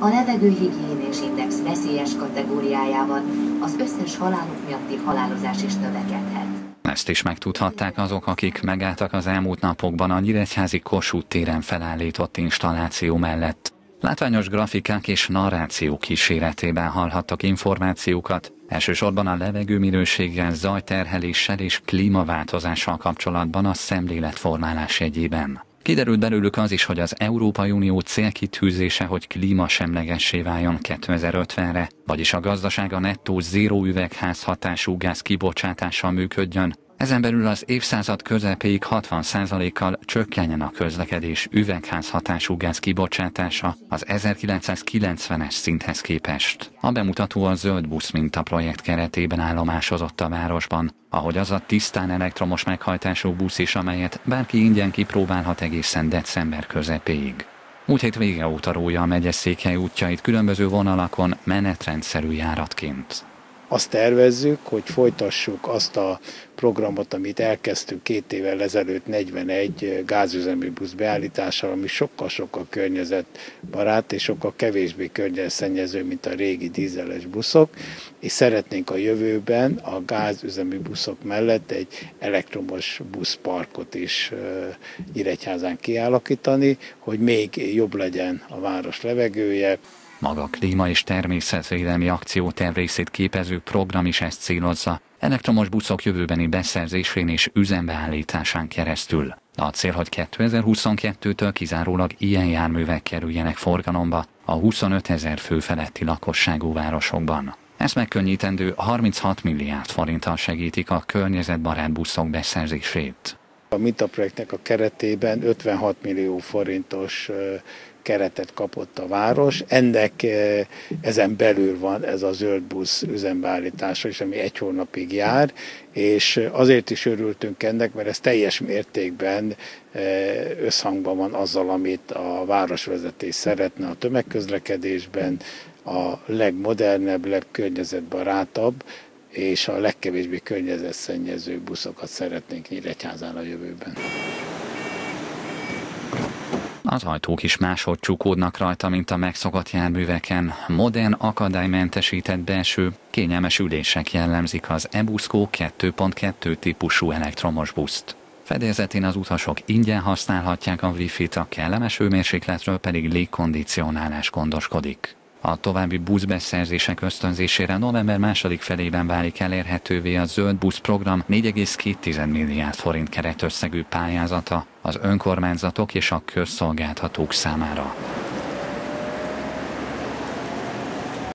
a levegőhigiénés index veszélyes kategóriájában az összes halálok miatti halálozás is növekedhet. Ezt is megtudhatták azok, akik megálltak az elmúlt napokban a Nyíregyházi Kossuth téren felállított installáció mellett. Látványos grafikák és narráció kíséretében hallhattak információkat, elsősorban a levegőminőséggel, zajterheléssel és klímaváltozással kapcsolatban a szemléletformálás egyében. Kiderült belőlük az is, hogy az Európai Unió célkitűzése, hogy klímasemlegessé váljon 2050-re, vagyis a gazdasága nettó zéró üvegházhatású gáz kibocsátással működjön, ezen belül az évszázad közepéig 60%-kal csökkenjen a közlekedés üvegházhatású gáz kibocsátása az 1990-es szinthez képest. A bemutató a Zöld Busz minta projekt keretében állomásozott a városban, ahogy az a tisztán elektromos meghajtású busz is, amelyet bárki ingyen kipróbálhat egészen december közepéig. Múlt hét vége óta rója a megyeszékhely útjait különböző vonalakon menetrendszerű járatként azt tervezzük, hogy folytassuk azt a programot, amit elkezdtünk két évvel ezelőtt 41 gázüzemű busz beállítással, ami sokkal-sokkal környezetbarát és sokkal kevésbé környezetszennyező, mint a régi dízeles buszok, és szeretnénk a jövőben a gázüzemű buszok mellett egy elektromos buszparkot is Nyíregyházán kialakítani, hogy még jobb legyen a város levegője, maga klíma és természetvédelmi akcióterv részét képező program is ezt célozza, elektromos buszok jövőbeni beszerzésén és üzembeállításán keresztül. A cél, hogy 2022-től kizárólag ilyen járművek kerüljenek forgalomba a 25 ezer fő feletti lakosságú városokban. Ezt megkönnyítendő 36 milliárd forinttal segítik a környezetbarát buszok beszerzését. A mintaprojektnek a keretében 56 millió forintos keretet kapott a város. Ennek ezen belül van ez a zöld busz üzembeállítása is, ami egy hónapig jár, és azért is örültünk ennek, mert ez teljes mértékben összhangban van azzal, amit a városvezetés szeretne a tömegközlekedésben, a legmodernebb, legkörnyezetbarátabb, és a legkevésbé környezetszennyező buszokat szeretnénk Nyíregyházán a jövőben. Az ajtók is máshogy csukódnak rajta, mint a megszokott járműveken. Modern, akadálymentesített belső, kényelmes ülések jellemzik az eBuszkó 2.2 típusú elektromos buszt. Fedezetén az utasok ingyen használhatják a Wi-Fi-t, a kellemes hőmérsékletről pedig légkondicionálás gondoskodik. A további buszbeszerzések ösztönzésére november második felében válik elérhetővé a Zöld Busz program 4,2 milliárd forint keretösszegű pályázata az önkormányzatok és a közszolgáltatók számára.